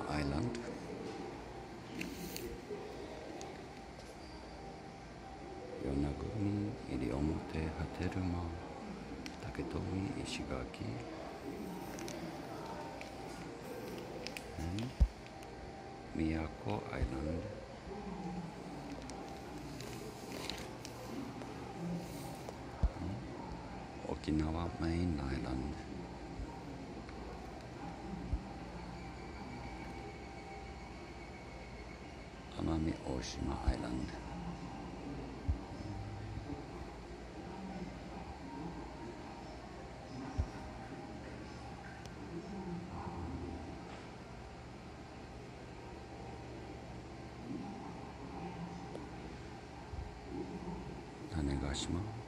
Palmer Island. Yonaguni, Iriomote, Hateruma, Taketomi, Ishigaki. And Miyako Island. Okinawa Main Island. 奄美大島アイランド。種子島？